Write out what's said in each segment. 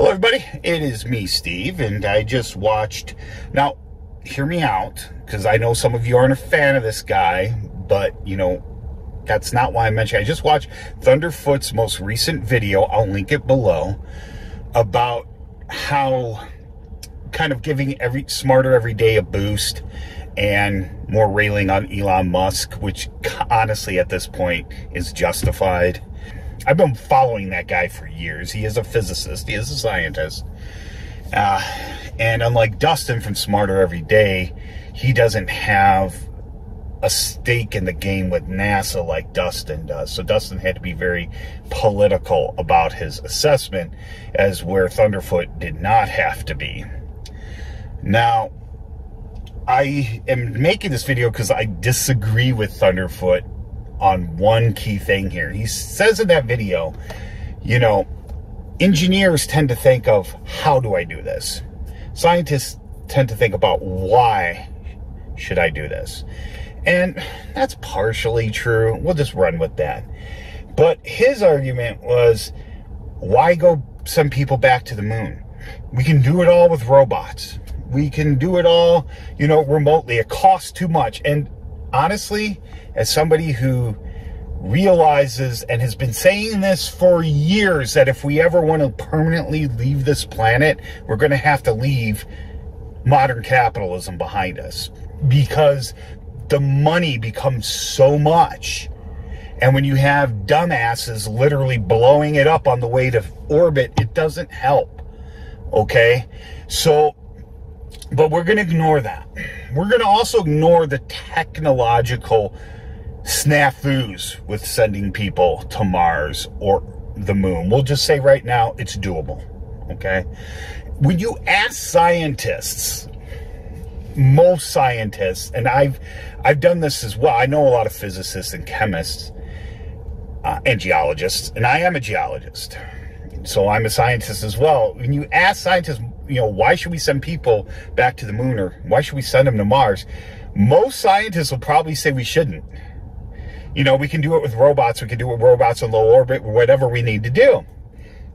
Hello, everybody. It is me, Steve, and I just watched. Now, hear me out, because I know some of you aren't a fan of this guy, but, you know, that's not why I mentioned. I just watched Thunderfoot's most recent video. I'll link it below about how kind of giving every smarter every day a boost and more railing on Elon Musk, which honestly at this point is justified. I've been following that guy for years. He is a physicist, he is a scientist. Uh, and unlike Dustin from Smarter Every Day, he doesn't have a stake in the game with NASA like Dustin does. So Dustin had to be very political about his assessment, as where Thunderfoot did not have to be. Now, I am making this video because I disagree with Thunderfoot on one key thing here. He says in that video, you know, engineers tend to think of how do I do this? Scientists tend to think about why should I do this? And that's partially true. We'll just run with that. But his argument was why go send people back to the moon? We can do it all with robots. We can do it all, you know, remotely. It costs too much. And honestly, as somebody who realizes and has been saying this for years that if we ever want to permanently leave this planet, we're going to have to leave modern capitalism behind us because the money becomes so much. And when you have dumbasses literally blowing it up on the way to orbit, it doesn't help. Okay? So but we're going to ignore that. We're going to also ignore the technological snafus with sending people to Mars or the moon. We'll just say right now it's doable. Okay? When you ask scientists, most scientists, and I've I've done this as well. I know a lot of physicists and chemists uh, and geologists, and I am a geologist, so I'm a scientist as well. When you ask scientists you know, why should we send people back to the moon or why should we send them to Mars? Most scientists will probably say we shouldn't. You know, we can do it with robots. We can do it with robots in low orbit, whatever we need to do.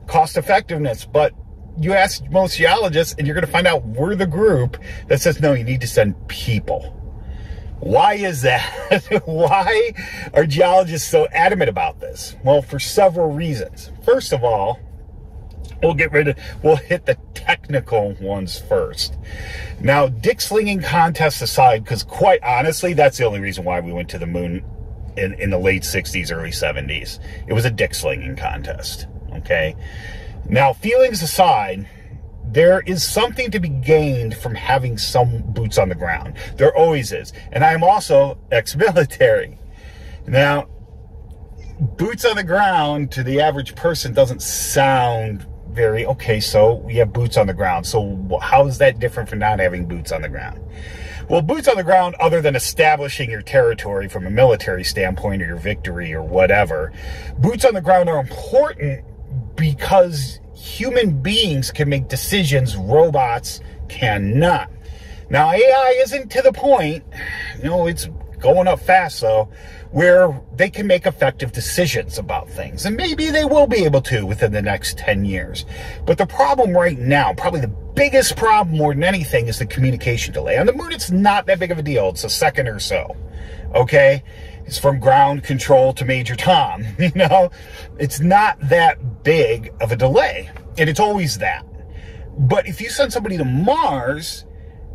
Cost effectiveness. But you ask most geologists and you're going to find out we're the group that says, no, you need to send people. Why is that? Why are geologists so adamant about this? Well, for several reasons. First of all, we'll get rid of, we'll hit the technical ones first. Now, dick slinging contests aside, because quite honestly, that's the only reason why we went to the moon in, in the late 60s, early 70s. It was a dick slinging contest. Okay. Now, feelings aside, there is something to be gained from having some boots on the ground. There always is. And I'm also ex military. Now, boots on the ground to the average person doesn't sound very okay. So we have boots on the ground. So how is that different from not having boots on the ground? Well, boots on the ground, other than establishing your territory from a military standpoint or your victory or whatever, boots on the ground are important because human beings can make decisions robots cannot. Now, AI isn't to the point, you know, it's going up fast though, where they can make effective decisions about things. And maybe they will be able to within the next 10 years. But the problem right now, probably the biggest problem more than anything, is the communication delay. On the moon, it's not that big of a deal. It's a second or so. Okay? It's from ground control to Major Tom. You know? It's not that big of a delay. And it's always that. But if you send somebody to Mars,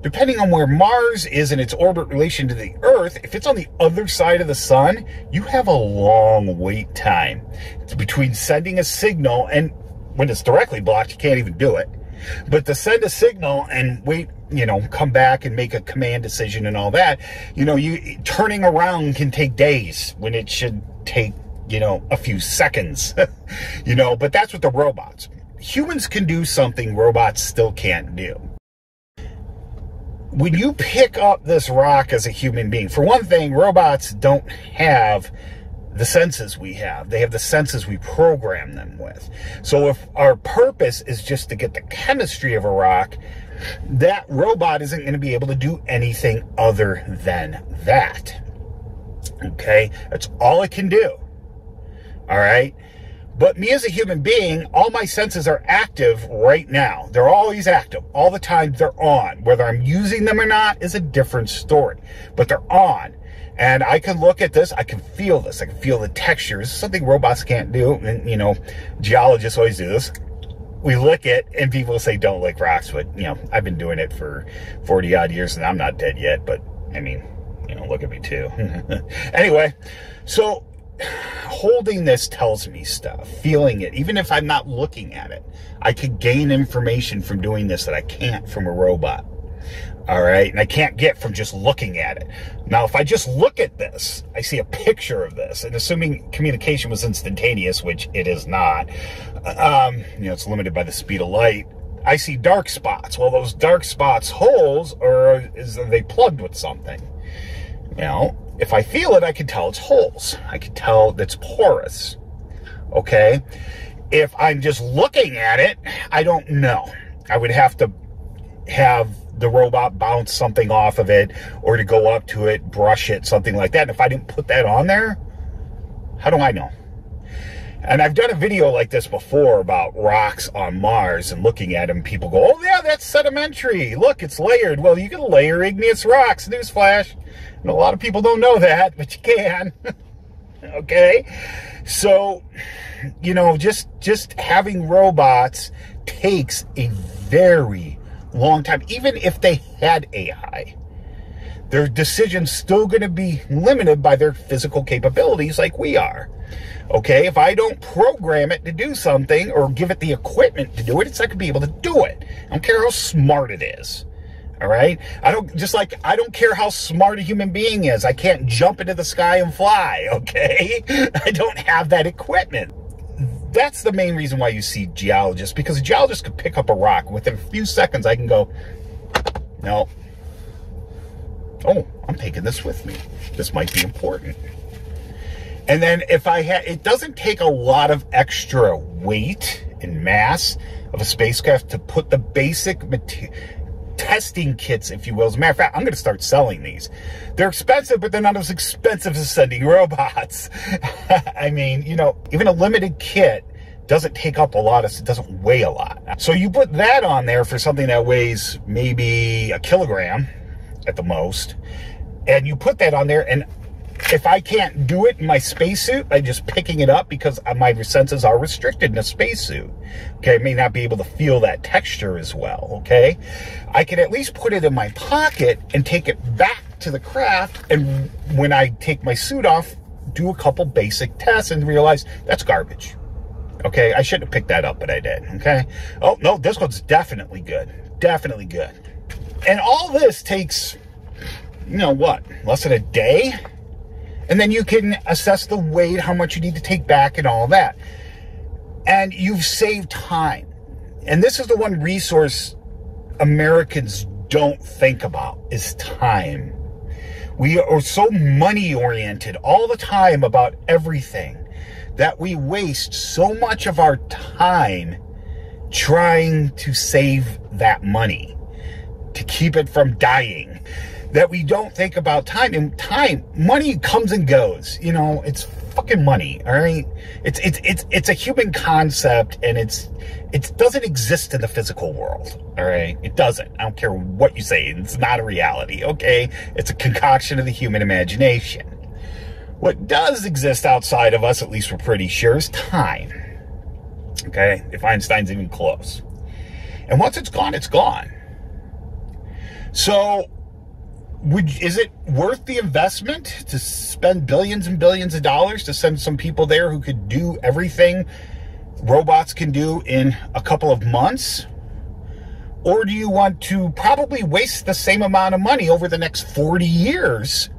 depending on where Mars is in its orbit relation to the Earth, if it's on the other side of the sun, you have a long wait time. It's between sending a signal and when it's directly blocked, you can't even do it. But to send a signal and wait, you know, come back and make a command decision and all that, you know, you turning around can take days when it should take, you know, a few seconds. you know, but that's what the robots. Humans can do something robots still can't do when you pick up this rock as a human being, for one thing, robots don't have the senses we have. They have the senses we program them with. So if our purpose is just to get the chemistry of a rock, that robot isn't going to be able to do anything other than that. Okay? That's all it can do. All right? But me as a human being, all my senses are active right now. They're always active. All the time they're on. Whether I'm using them or not is a different story. But they're on. And I can look at this, I can feel this, I can feel the textures, something robots can't do. And, you know, geologists always do this. We lick it, and people say don't lick rocks, but, you know, I've been doing it for 40 odd years and I'm not dead yet, but I mean, you know, look at me too. anyway, so holding this tells me stuff, feeling it, even if I'm not looking at it. I could gain information from doing this that I can't from a robot. All right. And I can't get from just looking at it. Now, if I just look at this, I see a picture of this, and assuming communication was instantaneous, which it is not, um, you know, it's limited by the speed of light. I see dark spots. Well, those dark spots, holes, or is they plugged with something? You know, if I feel it, I can tell it's holes. I can tell it's porous. Okay. If I'm just looking at it, I don't know. I would have to have the robot bounce something off of it or to go up to it, brush it, something like that. And if I didn't put that on there, how do I know? And I've done a video like this before about rocks on Mars and looking at them. People go, oh, yeah, that's sedimentary. Look, it's layered. Well, you can layer igneous rocks. Newsflash. And a lot of people don't know that, but you can. okay? So, you know, just just having robots takes a very long time. Even if they had AI, their decisions still going to be limited by their physical capabilities like we are. Okay, if I don't program it to do something or give it the equipment to do it, it's not to be able to do it. I don't care how smart it is. All right. I don't just like I don't care how smart a human being is. I can't jump into the sky and fly. Okay. I don't have that equipment. That's the main reason why you see geologists because a geologist could pick up a rock within a few seconds. I can go, no. Oh, I'm taking this with me. This might be important. And then if I had, it doesn't take a lot of extra weight and mass of a spacecraft to put the basic testing kits, if you will. As a matter of fact, I'm going to start selling these. They're expensive, but they're not as expensive as sending robots. I mean, you know, even a limited kit doesn't take up a lot of, it doesn't weigh a lot. So you put that on there for something that weighs maybe a kilogram at the most, and you put that on there, and if I can't do it in my spacesuit by just picking it up because my senses are restricted in a spacesuit, okay, I may not be able to feel that texture as well, okay, I can at least put it in my pocket and take it back to the craft. And when I take my suit off, do a couple basic tests and realize that's garbage. Okay, I shouldn't have picked that up, but I did. Okay. Oh, no, this one's definitely good. Definitely good. And all this takes, you know what, less than a day? And then you can assess the weight, how much you need to take back, and all that. And you've saved time. And this is the one resource Americans don't think about is time. We are so money oriented all the time about everything that we waste so much of our time trying to save that money, to keep it from dying that we don't think about time. And time, money comes and goes. You know, it's fucking money. All right, it's it's it's it's a human concept, and it's it doesn't exist in the physical world. All right, it doesn't. I don't care what you say. It's not a reality. Okay, it's a concoction of the human imagination. What does exist outside of us, at least we're pretty sure, is time. Okay, if Einstein's even close. And once it's gone, it's gone. So would is it worth the investment to spend billions and billions of dollars to send some people there who could do everything robots can do in a couple of months? Or do you want to probably waste the same amount of money over the next 40 years?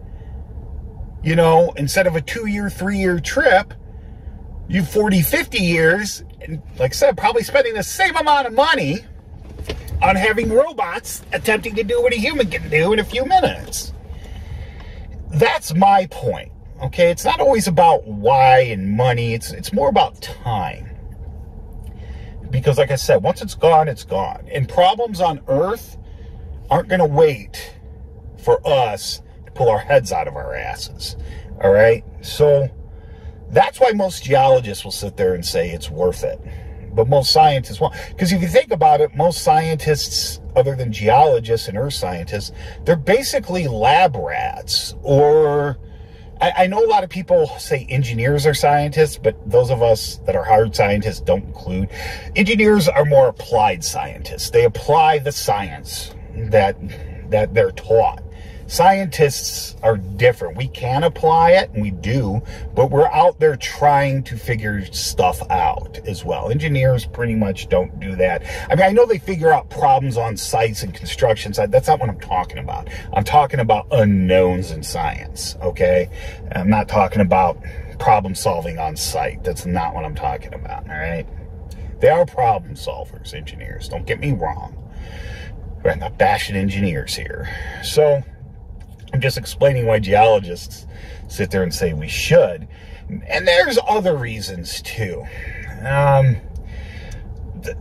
You know, instead of a two year, three year trip, you 40, 50 years, and like I said, probably spending the same amount of money on having robots attempting to do what a human can do in a few minutes. That's my point. Okay, it's not always about why and money. It's it's more about time. Because like I said, once it's gone, it's gone. And problems on earth aren't going to wait for us to pull our heads out of our asses. All right? So That's why most geologists will sit there and say it's worth it. But most scientists won't. Because if you think about it, most scientists, other than geologists and earth scientists, they're basically lab rats. Or I, I know a lot of people say engineers are scientists, but those of us that are hard scientists don't include. Engineers are more applied scientists. They apply the science that that they're taught scientists are different. We can apply it, and we do, but we're out there trying to figure stuff out as well. Engineers pretty much don't do that. I mean, I know they figure out problems on sites and construction sites. That's not what I'm talking about. I'm talking about unknowns in science, okay? I'm not talking about problem solving on site. That's not what I'm talking about, all right? They are problem solvers, engineers. Don't get me wrong. I'm not bashing engineers here. So, I'm just explaining why geologists sit there and say we should. And there's other reasons too. Um,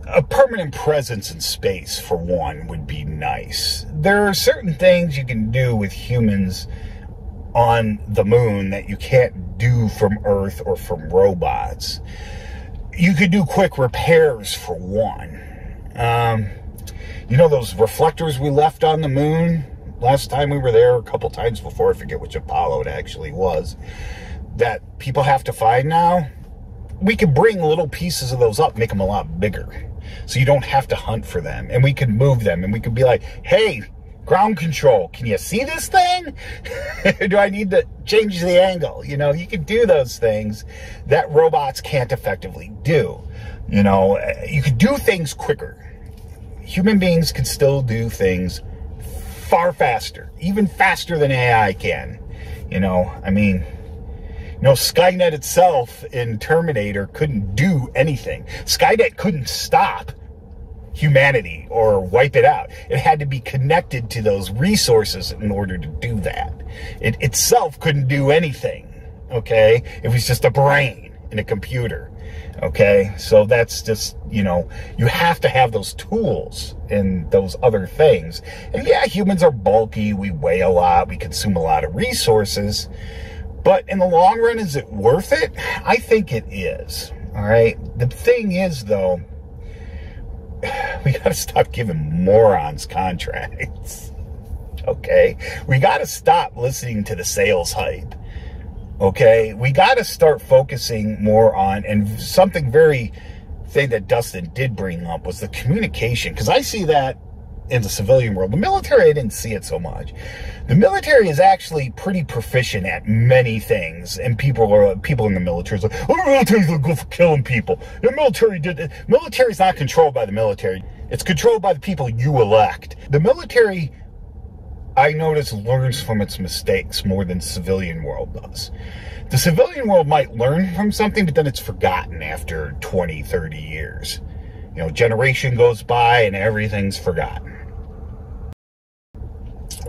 a permanent presence in space, for one, would be nice. There are certain things you can do with humans on the moon that you can't do from Earth or from robots. You could do quick repairs, for one. Um, you know those reflectors we left on the moon? Last time we were there, a couple times before, I forget which Apollo it actually was, that people have to find now, we could bring little pieces of those up, make them a lot bigger. So you don't have to hunt for them. And we could move them and we could be like, hey, ground control, can you see this thing? do I need to change the angle? You know, you could do those things that robots can't effectively do. You know, eh, you could do things quicker. Human beings can still do things far faster, even faster than AI can. You know, I mean, you know, Skynet itself in Terminator couldn't do anything. Skynet couldn't stop humanity or wipe it out. It had to be connected to those resources in order to do that. It itself couldn't do anything. Okay. It was just a brain in a computer. Okay, so that's just, you know, you have to have those tools and those other things. And yeah, humans are bulky, we weigh a lot, we consume a lot of resources. But in the long run, is it worth it? I think it is. All right. The thing is, though, we got to stop giving morons contracts. Okay. We got to stop listening to the sales hype. Okay, we got to start focusing more on, and something very thing that Dustin did bring up was the communication, because I see that in the civilian world. The military, I didn't see it so much. The military is actually pretty proficient at many things, and people are people in the military is like, "Oh, the military's good for killing people." The military did. Military is not controlled by the military; it's controlled by the people you elect. The military I notice learns from its mistakes more than civilian world does. The civilian world might learn from something, but then it's forgotten after 20, 30 years. You know, generation goes by and everything's forgotten.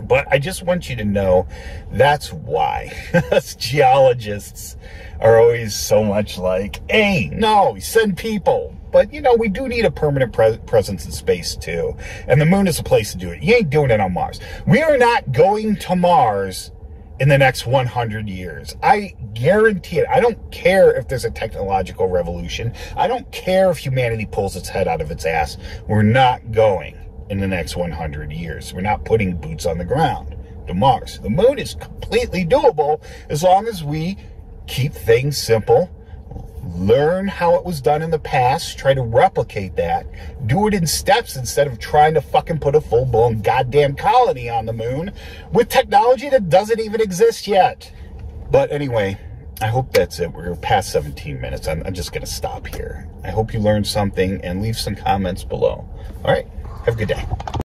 But I just want you to know that's why us geologists are always so much like, hey, no, send people. But, you know, we do need a permanent pre presence in space, too. And the moon is a place to do it. You ain't doing it on Mars. We are not going to Mars in the next 100 years. I guarantee it. I don't care if there's a technological revolution. I don't care if humanity pulls its head out of its ass. We're not going in the next 100 years. We're not putting boots on the ground to Mars. The moon is completely doable as long as we keep things simple learn how it was done in the past, try to replicate that, do it in steps instead of trying to fucking put a full blown goddamn colony on the moon with technology that doesn't even exist yet. But anyway, I hope that's it. We're past 17 minutes. I'm, I'm just going to stop here. I hope you learned something and leave some comments below. All right. Have a good day.